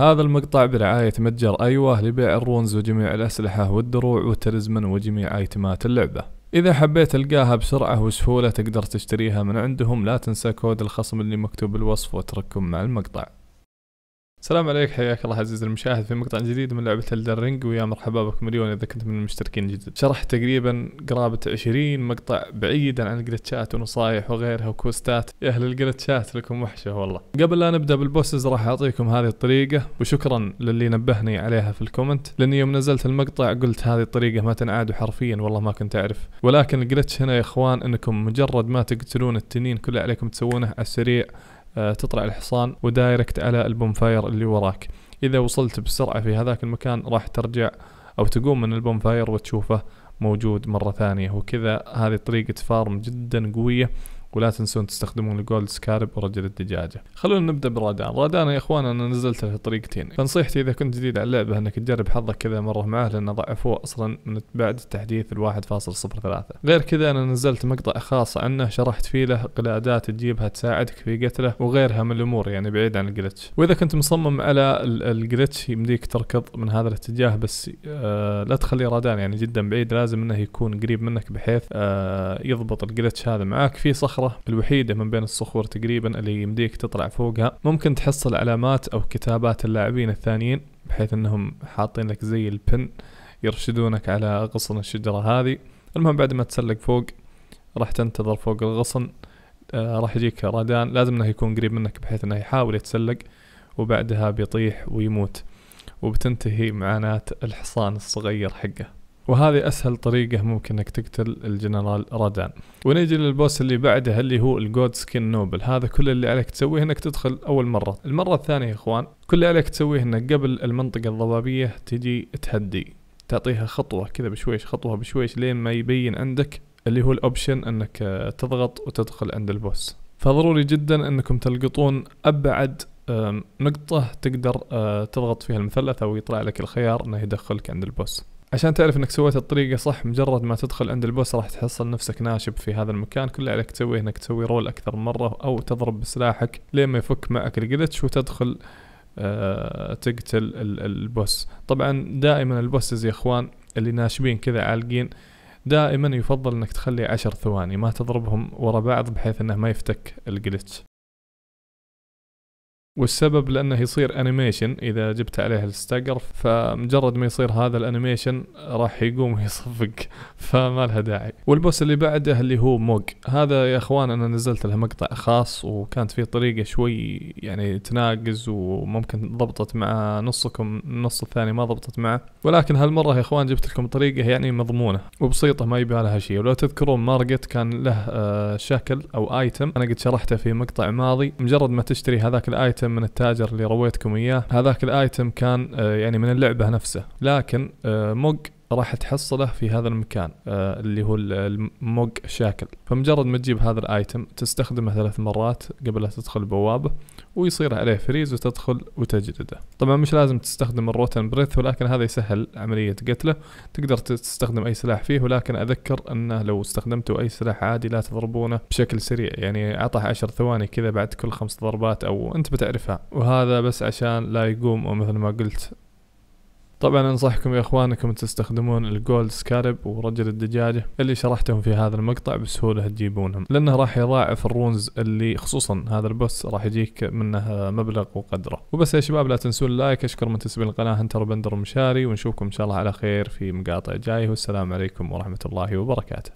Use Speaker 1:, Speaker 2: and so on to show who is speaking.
Speaker 1: هذا المقطع برعاية متجر أيوة لبيع ال runes وجميع الأسلحة والدروع وال talismans وجميع item ات اللعبة. إذا حبيت تلقاها بسرعة وسهولة تقدر تشتريها من عندهم لا تنسى كود الخصم اللي مكتوب بالوصف واترككم مع المقطع. السلام عليك حياك الله عزيزي المشاهد في مقطع جديد من لعبة Elden Ring ويا مرحبا بك مليون إذا كنت من المشتركين الجدد شرح تقريبا قرابة عشرين مقطع بعيدا عن ال glitch ات ونصايح وغيرها و quest ات. يا أهل ال glitch ات لكم وحشة والله. قبل لا نبدأ بال bosses راح أعطيكم هذه الطريقة وشكرا للي نبهني عليها في ال comment. لأني يوم نزلت المقطع قلت هذه الطريقة ما تنعاد حرفيا والله ما كنت أعرف. ولكن ال glitch هنا يا إخوان أنكم مجرد ما تقتلون التنين كل عليكم تسوونه على السريع. تطلع الحصان و direct على ال bonfire اللي وراك. إذا وصلت بسرعة في هذاك المكان راح ترجع أو تقوم من ال bonfire وتشوفه موجود مرة ثانية. وكذا هذه طريقة farm جدا قوية ولا تنسون تستخدمون ال gold scarab ورجل الدجاجة. خلونا نبدأ بالرادان رادان يا إخوان أنا نزلت له طريقتين. فنصيحتي إذا كنت جديد على اللعبة إنك تجرب حظك كذا مرة معاه لأن ضعفوه أصلا من بعد التحديث الواحد فاصل صفر ثلاثة. غير كذا أنا نزلت مقطع خاص عنه شرحت فيه له قلادات تجيبها تساعدك في قتله وغيرها من الأمور يعني بعيد عن ال glitch. وإذا كنت مصمم على ال glitch يمديك تركض من هذا الاتجاه بس آه لا تخلي رادان يعني جدا بعيد. لازم إنه يكون قريب منك بحيث آه يضبط الجلتش هذا معاك. في صخرة الصخرة الوحيدة من بين الصخور تقريبا اللي يمديك تطلع فوقها. ممكن تحصل علامات أو كتابات اللاعبين الثانيين بحيث إنهم حاطين لك زي البن يرشدونك على غصن الشجرة هذه. المهم بعد ما تسلق فوق راح تنتظر فوق الغصن. آه راح يجيك رادان. لازم إنه يكون قريب منك بحيث إنه يحاول يتسلق وبعدها بيطيح ويموت. وبتنتهي معاناة الحصان الصغير حقه. وهذه أسهل طريقة ممكن إنك تقتل الجنرال رادان. ونيجي لل boss اللي بعده اللي هو ال Godskin Noble. هذا كل اللي عليك تسويه إنك تدخل أول مرة. المرة الثانية يا إخوان كل اللي عليك تسويه إنك قبل المنطقة الضبابية تجي تهدي تعطيها خطوة كذا بشويش خطوة بشويش لين ما يبين عندك اللي هو ال option إنك تضغط وتدخل عند ال boss. فضروري جدا إنكم تلقطون أبعد نقطة تقدر آه، تضغط فيها المثلث أو يطلع لك الخيار إنه يدخلك عند ال boss. عشان تعرف إنك سويت الطريقة صح مجرد ما تدخل عند ال boss راح تحصل نفسك ناشب في هذا المكان. كل اللي عليك تسويه إنك تسوي roll أكثر من مرة أو تضرب بسلاحك لين ما يفك معك ال glitch وتدخل آه تقتل ال boss. طبعا دائما ال bosses يا إخوان اللي ناشبين كذا عالقين دائما يفضل إنك تخلي عشر ثواني ما تضربهم ورا بعض بحيث إنه ما يفتك ال glitch والسبب لأنه يصير animation إذا جبت عليه ال stagger فمجرد ما يصير هذا ال animation راح يقوم يصفق فما لها داعي. وال boss اللي بعده اللي هو موج. هذا يا إخوان أنا نزلت له مقطع خاص وكانت فيه طريقة شوي يعني تناقز وممكن ضبطت مع نصكم النص الثاني ما ضبطت معه. ولكن هالمرة يا إخوان جبت لكم طريقة يعني مضمونة وبسيطة ما يبي لها شيء. ولو تذكرون مارجت كان له آه، شكل أو item أنا قد شرحته في مقطع ماضي. مجرد ما تشتري هذاك ال item item من التاجر اللي رويتكم إياه هذاك ال item كان آه، يعني من اللعبة نفسه لكن آه، موج راح تحصله في هذا المكان آه اللي هو ال Mohg's shackle. فمجرد ما تجيب هذا ال item تستخدمه ثلاث مرات قبل لا تدخل البوابة ويصير عليه freeze وتدخل وتجلده. طبعا مش لازم تستخدم ال rotten breath ولكن هذا يسهل عملية قتله. تقدر تستخدم أي سلاح فيه ولكن أذكر أنه لو استخدمتوا أي سلاح عادي لا تضربونه بشكل سريع. يعني أعطه عشر ثواني كذا بعد كل خمس ضربات أو أنت بتعرفها. وهذا بس عشان لا يقوم ومثل ما قلت طبعا أنصحكم يا إخوانكم تستخدمون ال Gold Scarab ورجل الدجاجة اللي شرحتهم في هذا المقطع بسهولة تجيبونهم لأنه راح يضاعف ال runes اللي خصوصا هذا ال boss راح يجيك منه مبلغ وقدره. وبس يا شباب لا تنسون ال like أشكر منتسبين القناة هنتر بندر مشاري ونشوفكم إن شاء الله على خير في مقاطع جاي والسلام عليكم ورحمة الله وبركاته.